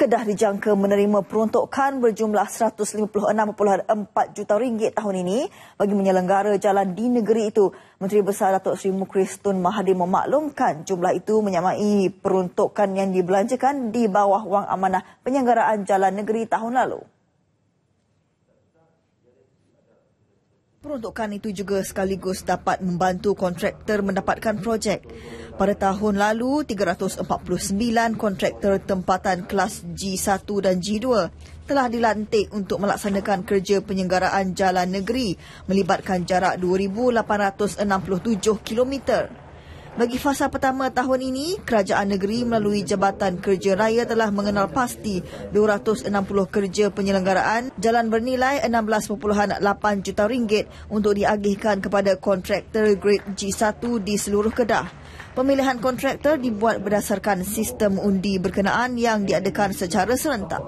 Kedah dijangka menerima peruntukan berjumlah 156.4 juta ringgit tahun ini bagi menyelenggara jalan di negeri itu. Menteri Besar Datuk Seri Mukris Tun Mahathir memaklumkan jumlah itu menyamai peruntukan yang dibelanjakan di bawah wang amanah penyelenggaraan jalan negeri tahun lalu. Peruntukan itu juga sekaligus dapat membantu kontraktor mendapatkan projek. Pada tahun lalu, 349 kontraktor tempatan kelas G1 dan G2 telah dilantik untuk melaksanakan kerja penyelenggaraan jalan negeri melibatkan jarak 2,867 kilometer. Bagi fasa pertama tahun ini, kerajaan negeri melalui Jabatan Kerja Raya telah mengenal pasti 260 kerja penyelenggaraan jalan bernilai 16.8 juta ringgit untuk diagihkan kepada kontraktor grade G1 di seluruh Kedah. Pemilihan kontraktor dibuat berdasarkan sistem undi berkenaan yang diadakan secara serentak.